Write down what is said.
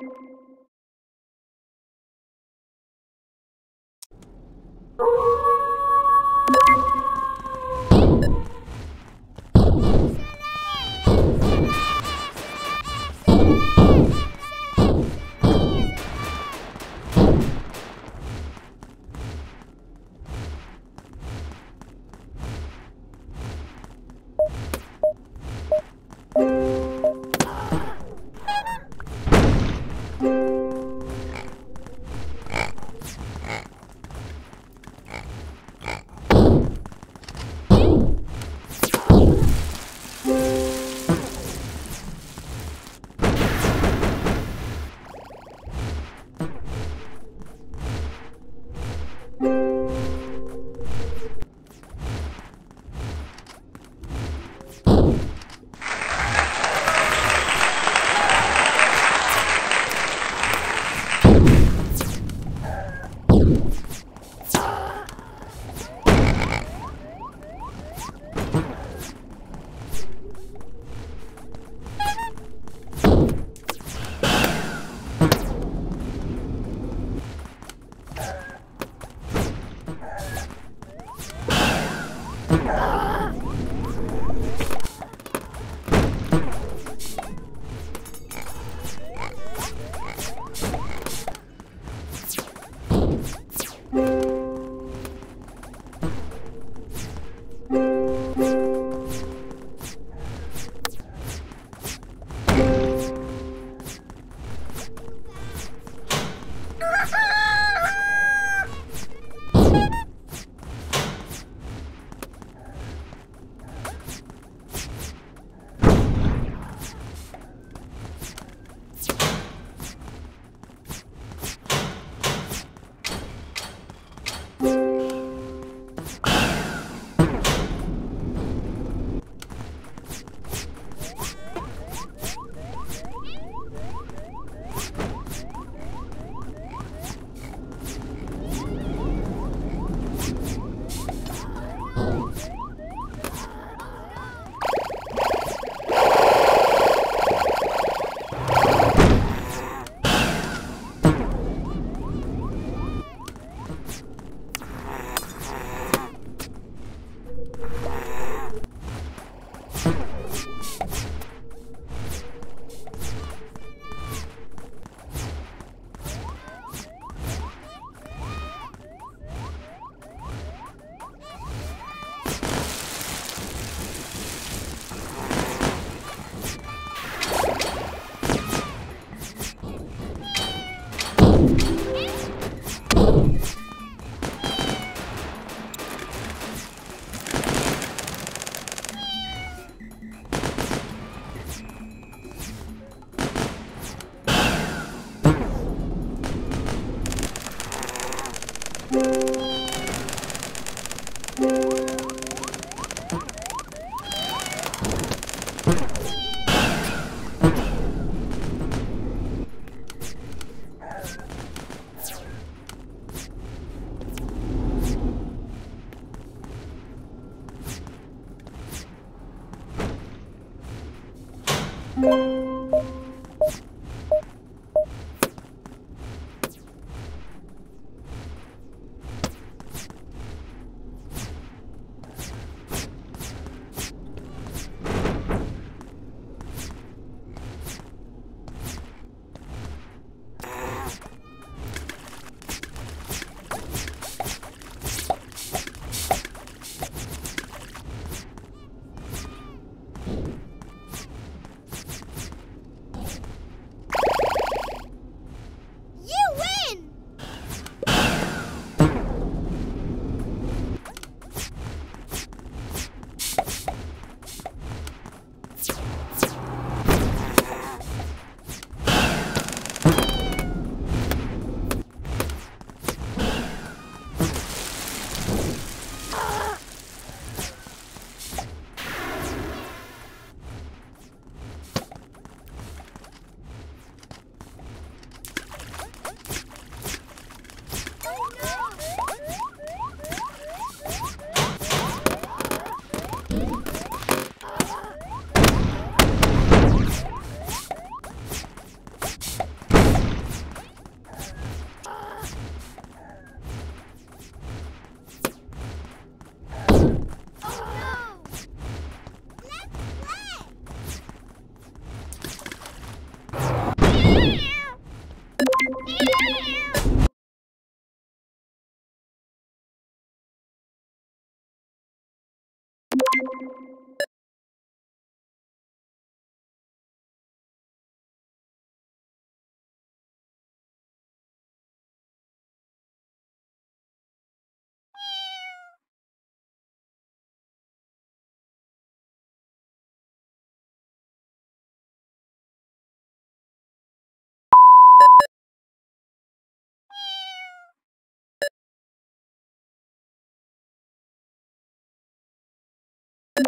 you you